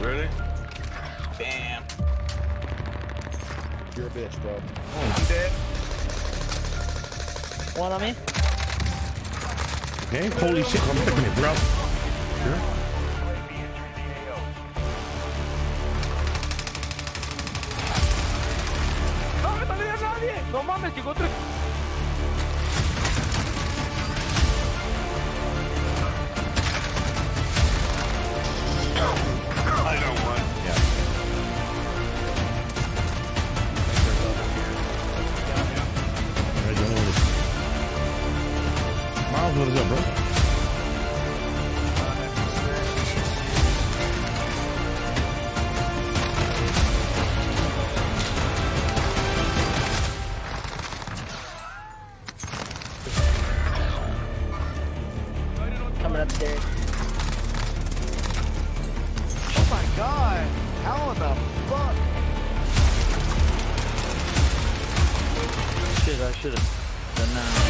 Really? Damn. You're a bitch, bro. Oh, dead. One on me. Okay, holy shit, I'm picking it, bro. Sure. ¡No me salió nadie! ¡No mames, llegó otro! What is up, bro? Coming upstairs. Oh my god! How in the fuck? Shit, I should have done that.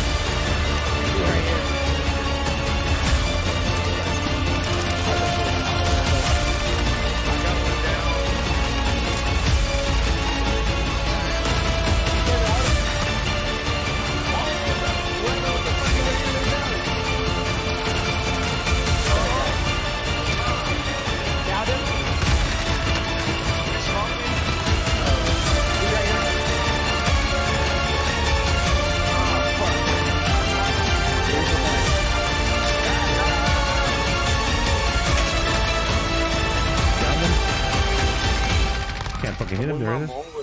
Can't fucking hit him there, is it?